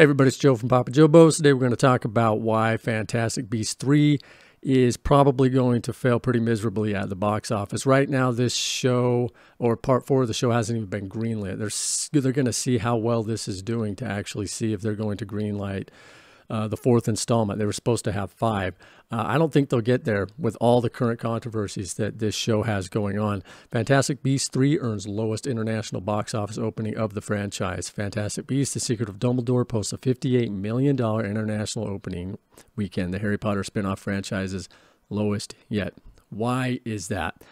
Everybody, it's Joe from Papa Joe Jobo's. Today we're going to talk about why Fantastic Beasts 3 is probably going to fail pretty miserably at the box office. Right now, this show, or part four of the show, hasn't even been greenlit. They're, they're going to see how well this is doing to actually see if they're going to greenlight uh, the fourth installment. They were supposed to have five. Uh, I don't think they'll get there with all the current controversies that this show has going on. Fantastic Beasts 3 earns lowest international box office opening of the franchise. Fantastic Beasts The Secret of Dumbledore posts a $58 million international opening weekend. The Harry Potter spin off franchise's lowest yet. Why is that?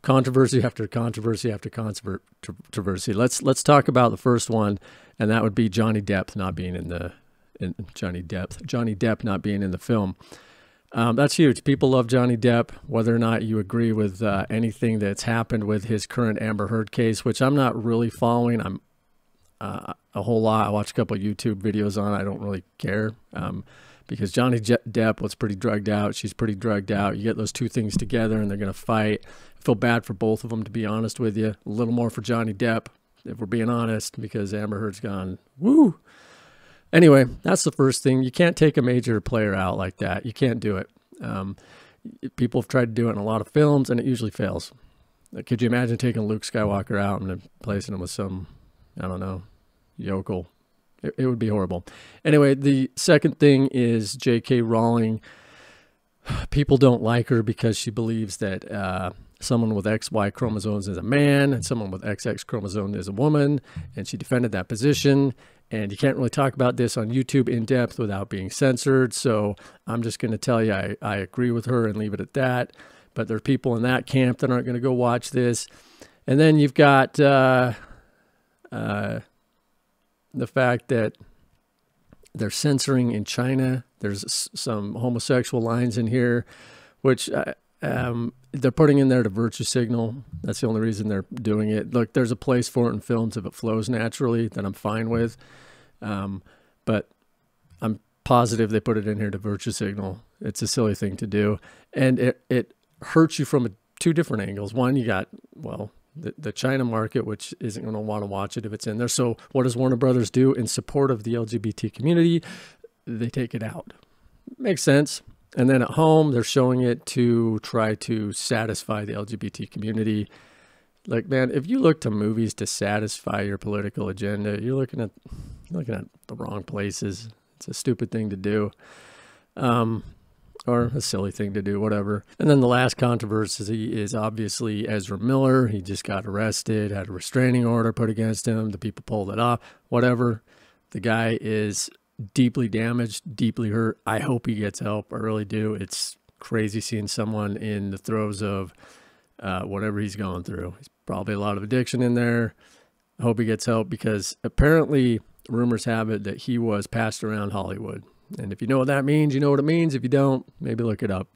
Controversy after controversy after controversy. Let's let's talk about the first one, and that would be Johnny Depp not being in the Johnny Depp, Johnny Depp not being in the film. Um, that's huge. People love Johnny Depp, whether or not you agree with uh, anything that's happened with his current Amber Heard case, which I'm not really following. I'm uh, a whole lot. I watch a couple YouTube videos on. I don't really care um, because Johnny Depp was pretty drugged out. She's pretty drugged out. You get those two things together, and they're going to fight. I feel bad for both of them, to be honest with you. A little more for Johnny Depp, if we're being honest, because Amber Heard's gone woo Anyway, that's the first thing. You can't take a major player out like that. You can't do it. Um, people have tried to do it in a lot of films, and it usually fails. Could you imagine taking Luke Skywalker out and replacing him with some, I don't know, yokel? It, it would be horrible. Anyway, the second thing is J.K. Rowling. People don't like her because she believes that uh, someone with XY chromosomes is a man and someone with XX chromosome is a woman, and she defended that position. And you can't really talk about this on YouTube in depth without being censored. So I'm just going to tell you I, I agree with her and leave it at that. But there are people in that camp that aren't going to go watch this. And then you've got uh, uh, the fact that they're censoring in China. There's some homosexual lines in here, which uh, um, they're putting in there to virtue signal. That's the only reason they're doing it. Look, there's a place for it in films if it flows naturally, that I'm fine with. Um, but I'm positive they put it in here to virtue signal. It's a silly thing to do, and it it hurts you from a, two different angles. One, you got well the, the China market, which isn't going to want to watch it if it's in there. So what does Warner Brothers do in support of the LGBT community? They take it out. Makes sense. And then at home, they're showing it to try to satisfy the LGBT community. Like, man, if you look to movies to satisfy your political agenda, you're looking at you're looking at the wrong places. It's a stupid thing to do. Um, or a silly thing to do, whatever. And then the last controversy is obviously Ezra Miller. He just got arrested, had a restraining order put against him. The people pulled it off, whatever. The guy is deeply damaged, deeply hurt. I hope he gets help. I really do. It's crazy seeing someone in the throes of uh, whatever he's going through. He's probably a lot of addiction in there. I hope he gets help because apparently rumors have it that he was passed around Hollywood. And if you know what that means, you know what it means. If you don't, maybe look it up.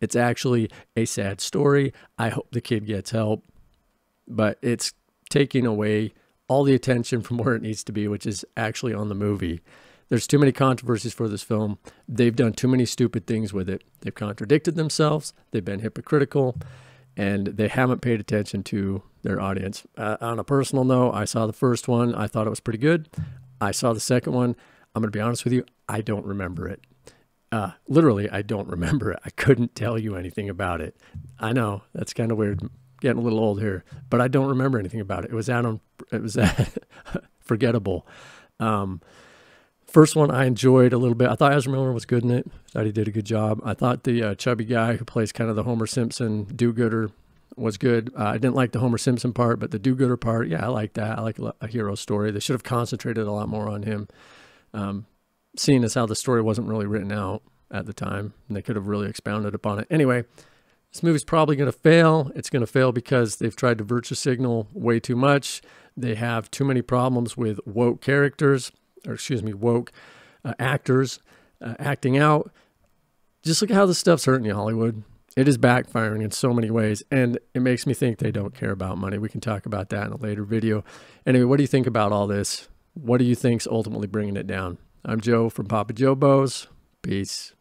It's actually a sad story. I hope the kid gets help, but it's taking away all the attention from where it needs to be, which is actually on the movie. There's too many controversies for this film. They've done too many stupid things with it. They've contradicted themselves. They've been hypocritical, and they haven't paid attention to their audience. Uh, on a personal note, I saw the first one. I thought it was pretty good. I saw the second one. I'm going to be honest with you. I don't remember it. Uh, literally, I don't remember it. I couldn't tell you anything about it. I know that's kind of weird. Getting a little old here, but I don't remember anything about it. It was Adam. It was forgettable. Um, First one I enjoyed a little bit. I thought Ezra Miller was good in it. I Thought he did a good job. I thought the uh, chubby guy who plays kind of the Homer Simpson do-gooder was good. Uh, I didn't like the Homer Simpson part, but the do-gooder part, yeah, I like that. I like a, hero story. They should have concentrated a lot more on him. Um, seeing as how the story wasn't really written out at the time, and they could have really expounded upon it. Anyway, this movie's probably going to fail. It's going to fail because they've tried to virtue signal way too much. They have too many problems with woke characters or excuse me, woke uh, actors uh, acting out. Just look at how this stuff's hurting you, Hollywood. It is backfiring in so many ways, and it makes me think they don't care about money. We can talk about that in a later video. Anyway, what do you think about all this? What do you think's ultimately bringing it down? I'm Joe from Papa Jobo's. Peace.